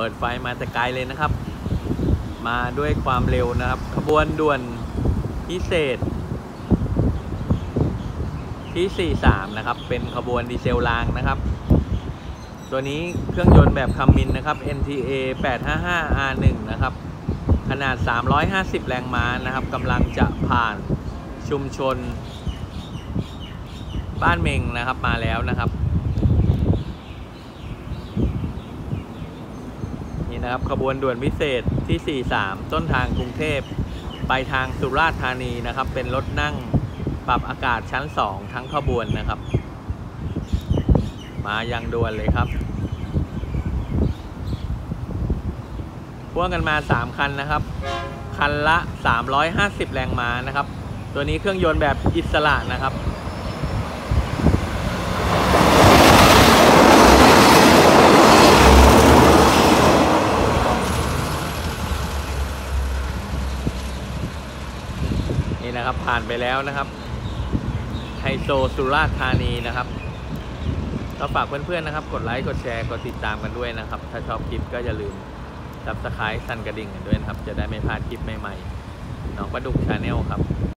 เปิดไฟมาแต่ไกลเลยนะครับ มาด้วยความเร็วนะครับ ขบวนด่วนพิเศษ ที่ 43 นะครับ เป็นขบวนดีเซลรางนะครับ ตัวนี้เครื่องยนต์แบบคัมมินนะครับ NTA 855 R1 นะครับ ขนาด 350 แรงม้านะครับกำลังจะผ่านชุมชน บ้านเมงนะครับมาแล้วนะครับ นี่นะครับ ขบวนด่วนพิเศษที่ 43 ต้นทางกรุงเทพ ไปทางสุราษฎร์ธานีนะครับ เป็นรถนั่งปรับอากาศชั้น 2 ทั้งขบวนนะครับ มายังด่วนเลยครับพ่วงกันมา 3 คันนะครับ คันละ 350 แรงม้านะครับ ตัวนี้เครื่องยนต์แบบอิสระนะครับ นี่นะครับผ่านไปแล้วนะครับไฮโซสุราษฎร์ธานีนะครับก็ฝากเพื่อนๆนะครับ กดไลค์กดแชร์กดติดตามกันด้วยนะครับ ถ้าชอบคลิปก็อย่าลืม subscribe สั่นกระดิ่งกันด้วยนะครับ จะได้ไม่พลาดคลิปใหม่ๆน้องประดุก channel ครับ